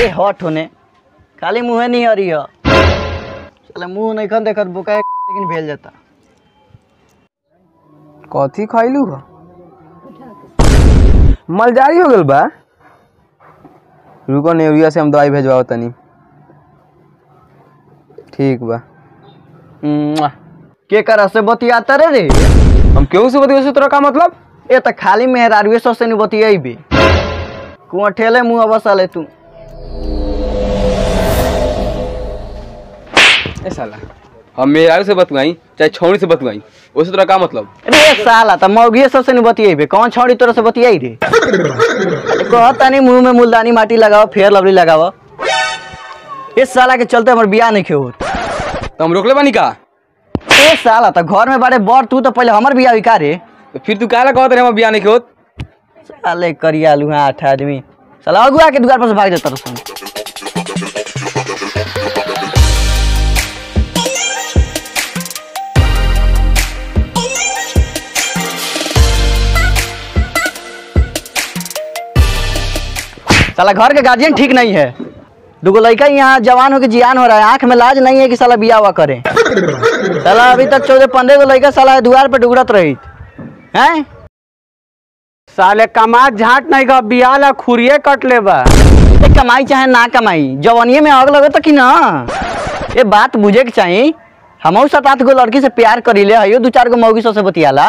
ए हट होने। खाली मुँहे नहीं हरी है। चले मुँह नहीं खन देखत बुका लेकिन भेल जाता। कथी खैलू ह? मलजारी हो गेल बा। रुको नेवरिया से हम दवाई भेजवाओ तनी। ठीक बा। के कर से बतियाता रे रे? हम केहू से बतियो से तोरा का मतलब? ए त खाली मेहरारुए सौ से नहीं बतियाबे कुआँ ठेले मुँह बसाले तू। ए साला। हम मेहरारू से बतवाई चाहे छौड़ी से बतवाई उससे तोरा का मतलब? रे साला त मौगिए सौ से नहीं बतियाबे कौन छौड़ी तोरा से बतियाई रे कहता नहीं मुँह में मुल्तानी माटी लगाओ फेयर लवली लगाओ। इस साला के चलते हमर बियाह नहीं खेहो तो हम रोकले बानी का? ए साला त घर में बारे बर तू तो पहले हमर बियाह हुई का रे तो फिर तू काला कहत रहे हम बियाह नहीं होत? साले करिया लुहा आठ आदमी। साला अगुआ के दुआर पर से भाग जाता रसन साला घर के गार्जियन ठीक नहीं है। दुगो लड़का यहाँ जवान होके जियान हो रहा है, आँख में लाज नहीं है कि साला बिया हुआ करे। साला अभी तक चौदह पंद्रह गो लड़का साला दुआर पे डुगड़त रही हैं? साले कमात झाट नहीं का बिया ला खुरिए कट ले बा कमाई चाहे ना कमाई, जवानिये में आग लगे तो कि ना? ये बात बुझे के चाहिए हम सात आठ गो लड़की से प्यार करीले हयो दू चार गो मौगी सौ से बतियाला।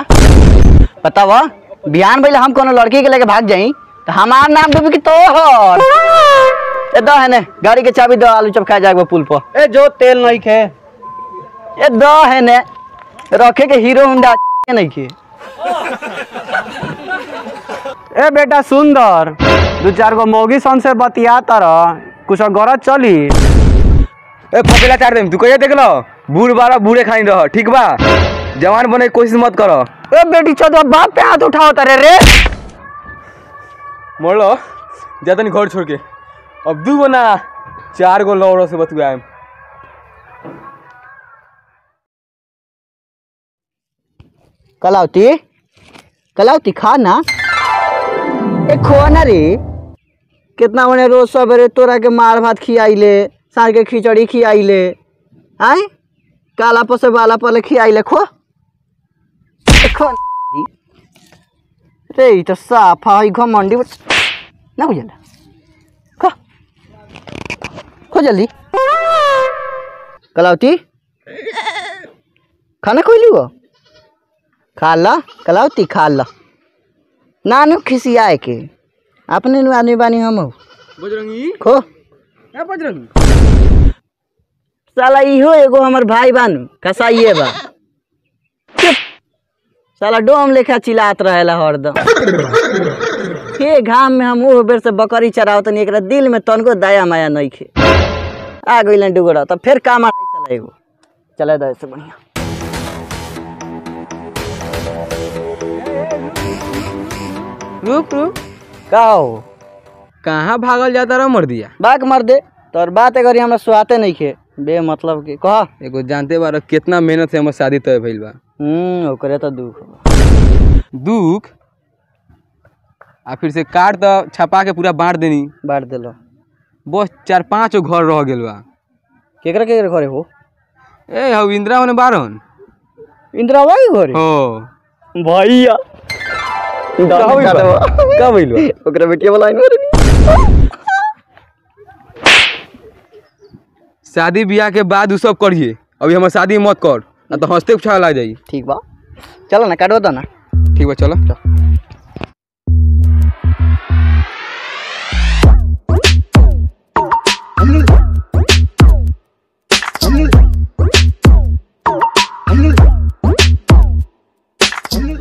बतावा, बिहान भैले हम कोनो लड़की के लेके भाग जाई? हमार नाम डूबी कि तोहर? ए दो है ने गाड़ी के चाबी दो आलू चप खा जाएगा पुल पर। ए जो तेल नहीं खे। ए दो है ने रखे के हीरो होंडा नहीं के ए बेटा सुंदर दू चार गो मौगी सन से बतिया तर कुछ गरज चली। ए फकेला चार दिन तू कहिए देख लो बूढ़ बारा बूढ़े खाई रह ठीक बा? जवान बने की कोशिश मत करो। ए बेटी चौदह बाप पे हाथ उठाओ तारे रे। मोड़ लो ज़्यादा नहीं घर छोड़ के। अब दू गो ना, चार गो लौड़ो से बतुआ कलावती कलावती खा ना। ए खो ना रे। कितना मने रोज सवेरे तोरा के मार भात खियाइले, साँझ के खिचड़ी खियाइले, आय? काला पर से बाला पर ले खियाइले खो खो तो साफा है घमंडी बस ना बुझल खो खो जल्दी कलावती खाना खोली हो खा ला कलावती खा ला नानू खिसियाए के अपने नु आदमी बानी हम। बजरंगी खो क्या बजरंगी साला इहो एगो हमर भाई बानू कसाइए बा साला डोम लेखा चिल्लात रहेला हरदम। हे घाम में हम ओह बेर से बकरी चरावत तनी एकरा दिल में तनको दया माया नहीं खे आ गइलन डुगड़ा तब फिर काम आई साला एगो चले दे से बढ़िया। रुक रुक। का हो? कहाँ भागल जाता रहा मर दिया? बाक मर दे तोर बात अगर हमरा सुहाते नहीं खे बे मतलब के कह। एगो जानते बार कितना मेहनत से हमर शादी तय भइल बा। ओकरे तो दुख। दुख? आ फिर से काट तो छपा के पूरा बांट देनी। बांट देलो। बस चार पाँच गो घर रह बा। केकरा केकरा घरे हो? ए हौ इंदिरा होने बारन इंदिरावा के घरे? हो। भैया। का भइल ओकरा बेटिया वाला आइन शादी ब्याह के बाद उ सब करिए। अभी हमर शादी मत कर। तो हँसते उछा ला जाई ठीक बा। चलो ना काटो दो ना। ठीक बा चलो।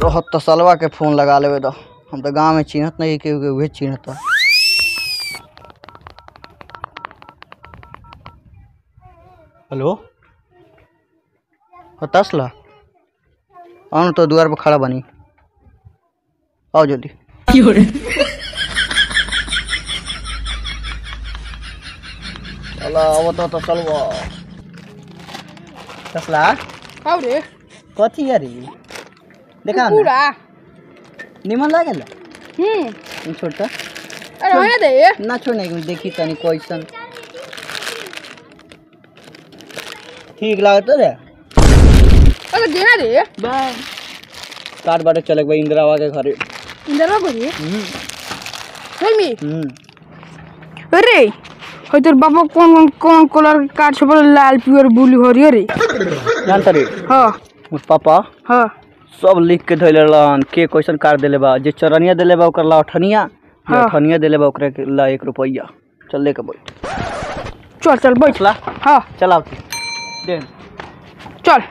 रहत तो सलवा के फ़ोन लगा लेवे दो हम तो गाँव में चिन्हत नहीं के उहे चिन्हत हेलो? हो तसला? आउन तो द्वार पर खड़ा बनी। आओ जल्दी। चला अब तो तो चलबो तसला? हौ रे। कथी यारी देखा ना। पूरा। निमन लागेला हम्म। छोटा अरे होने दे। ना छोड़ नहीं देखी तनी क्वेश्चन ठीक लागत रे? अरे देना दे। काट बाटे चले भाई इंदिरावा के घरे इंदर बोली हम्म, सही में। हम्म। अरे तोर बाबा कौन कौन कौन कलर के कार्ड छपल लाल पियर ब्लू हरियर रे जानता रे हाँ। मोर पापा? हाँ। सब लिख के धैले रहन के क्वेश्चन काट देले बा। जे चरनिया देले बा ओकर ला अठनिया हाँ। अठनिया देले बा ओकरा के ला एक रुपया। चल लेके बैठ। चल चल बैठ। ला हाँ। चलाओ दे चल।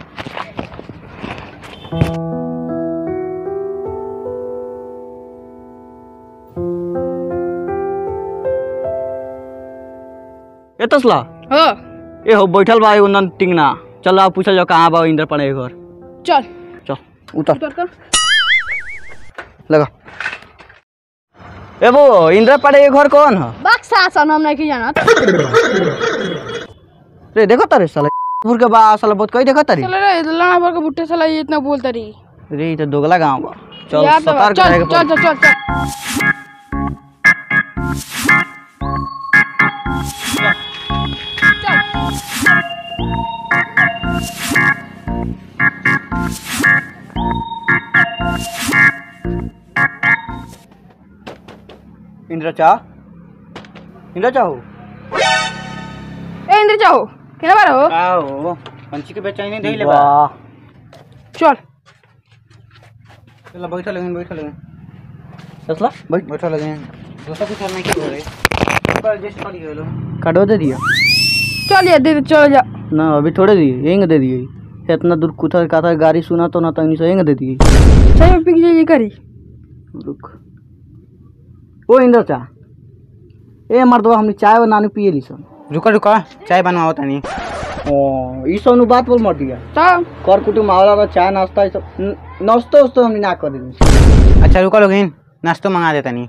ए तसला हाँ। ए हो बैठल बा एगो नन टिंगना। चल आप पूछल जाओ कहाँ बा इंद्र पांडे घर चल। चल उतर। उतर कर। लगा। ए वो इंद्र पांडे घर कौन है? बक्सा सन हम नहीं जानत। रे देखो तारे साला। के बा साला बहुत कई देखो तारी। चल रे लड़ा भर के बुट्टे साला ये इतना बोलता रे ये तो दोगला गाँव बा। चल तो सतार चल चल चल चल चल। इंद्र चा? इंद्र चा हो? ए इंद्र जाओ केना बार हो? का हो पंछी के बेचैनी धइले बा। चल। चल बैठल लेकिन बैठल लेकिन तसला बैठ बैठल लेकिन दोसर कुछ नहीं के रे पर जस्ट खाली गेलो काटो दे दिया। चल ये दे दे, चल जा। ना अभी थोड़े दिए यहीं दे दिए। इतना दूर कुतर का था गाड़ी सुना तो ना तो इन्हीं से यहीं दे दिए। सही में पिक जाइए करी। रुक। ओ इंद्र चा ए मर्दवा हमने चाय और नानू पिए ली सन। रुका रुका चाय बनवाओ तनी ओ ई सब नु बात बोल मर दिया चल कर कुटुम आवला बा चाय नाश्ता ई सब न- नाश्तो उस्तो हमने ना कर दी अच्छा रुका लोगिन नाश्तो मंगा दे तनी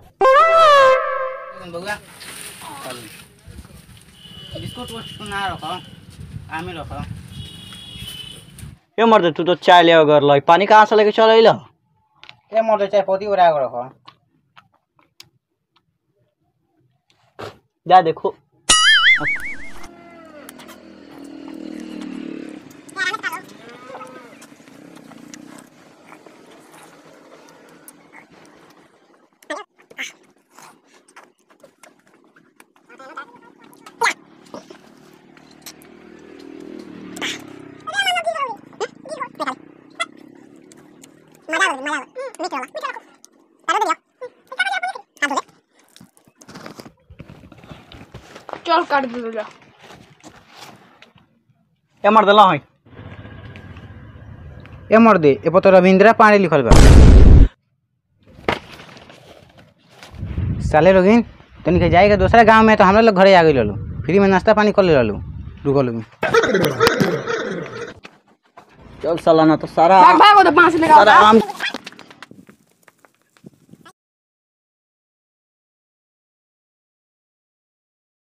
बिस्कुट ना रखो आमी रखो ए मर्द तू तो चाय ले घर लाई पानी कहाँ से लेके चल अइला ए मोर चाय पोती उड़ा के रखो जा देखो Học चल काट दे जा ए मर्द ला है ए मोर दे ए तो रविंद्रा पांडे लिखल बा साले लोगिन तनी के जाएगा दूसरा गाँव में तो हम लोग घरे आ गई ललो। फ्री में नाश्ता पानी कर ले ललो रुको लोगिन चल साला ना तो सारा भाग भाग वो तो पाँच लगा सारा आम